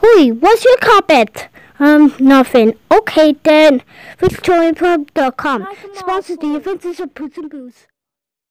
Hui, what's your carpet? Um, nothing. Okay then. Victorianpub.com sponsors the Adventures of Puss and Booze.